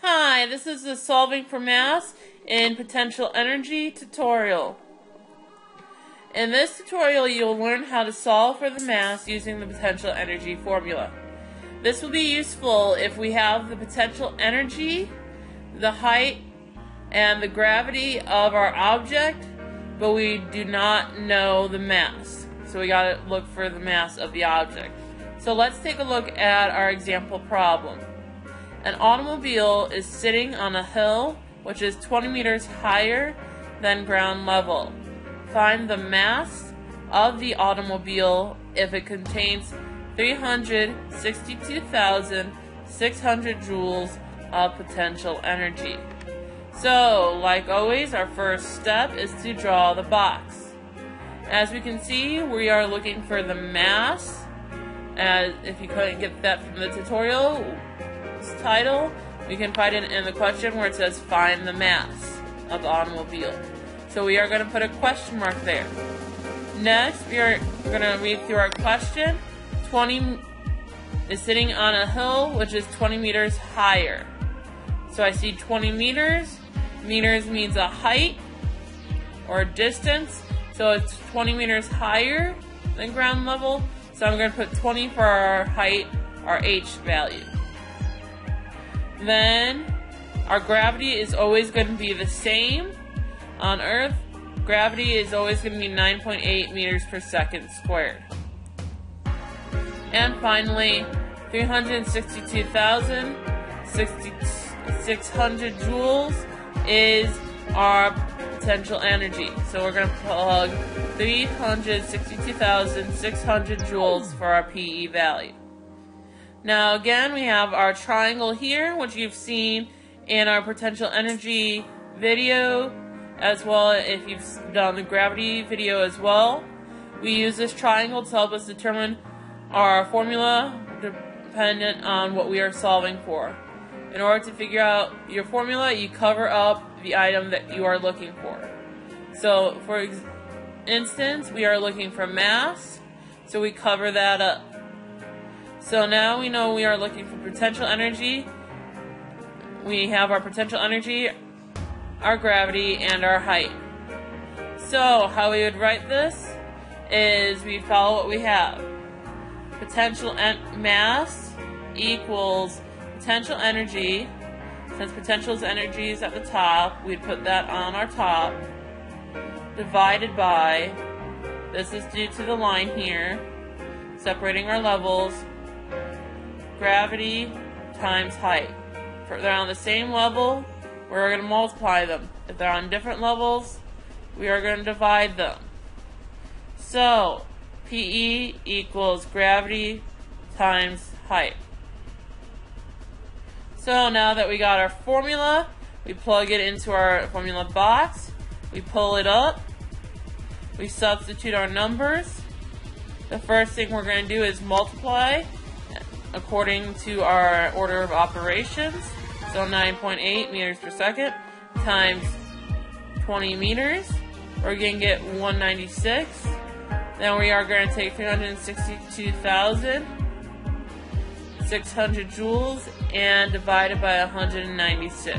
Hi, this is the Solving for Mass in Potential Energy tutorial. In this tutorial, you'll learn how to solve for the mass using the potential energy formula. This will be useful if we have the potential energy, the height, and the gravity of our object, but we do not know the mass. So we gotta look for the mass of the object. So let's take a look at our example problem. An automobile is sitting on a hill which is 20 meters higher than ground level. Find the mass of the automobile if it contains 362,600 joules of potential energy. So, like always, our first step is to draw the box. As we can see, we are looking for the mass. As if you couldn't get that from the tutorial title, we can find it in the question where it says find the mass of the automobile. So we are going to put a question mark there. Next, we are going to read through our question. 20 is sitting on a hill which is 20 meters higher. So I see 20 meters. Meters means a height or a distance. So it's 20 meters higher than ground level. So I'm going to put 20 for our height, our h value. Then our gravity is always going to be the same on Earth. Gravity is always going to be 9.8 meters per second squared. And finally, 362,600 joules is our potential energy. So we're going to plug 362,600 joules for our PE value. Now again, we have our triangle here, which you've seen in our potential energy video, as well if you've done the gravity video as well. We use this triangle to help us determine our formula dependent on what we are solving for. In order to figure out your formula, you cover up the item that you are looking for. So, for instance, we are looking for mass, so we cover that up. So now we know we are looking for potential energy. We have our potential energy, our gravity, and our height. So how we would write this is we follow what we have. Potential mass equals potential energy. Since potential energy is at the top, we'd put that on our top. Divided by, this is due to the line here, separating our levels, gravity times height. If they're on the same level, we're going to multiply them. If they're on different levels, we are going to divide them. So, PE equals gravity times height. So now that we got our formula, we plug it into our formula box, we pull it up, we substitute our numbers. The first thing we're going to do is multiply according to our order of operations. So 9.8 meters per second times 20 meters. We're going to get 196. Then we are going to take 362,600 joules and divided by 196.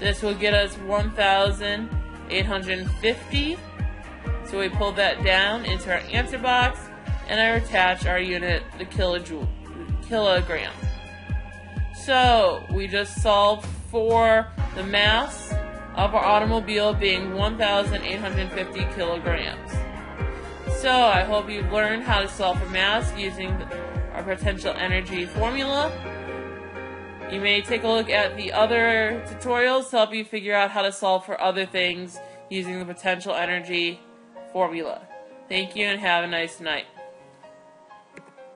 This will get us 1,850. So we pull that down into our answer box and I attach our unit, the kilojoule, kilogram. So we just solved for the mass of our automobile being 1,850 kilograms. So I hope you've learned how to solve for mass using our potential energy formula. You may take a look at the other tutorials to help you figure out how to solve for other things using the potential energy formula. Thank you and have a nice night.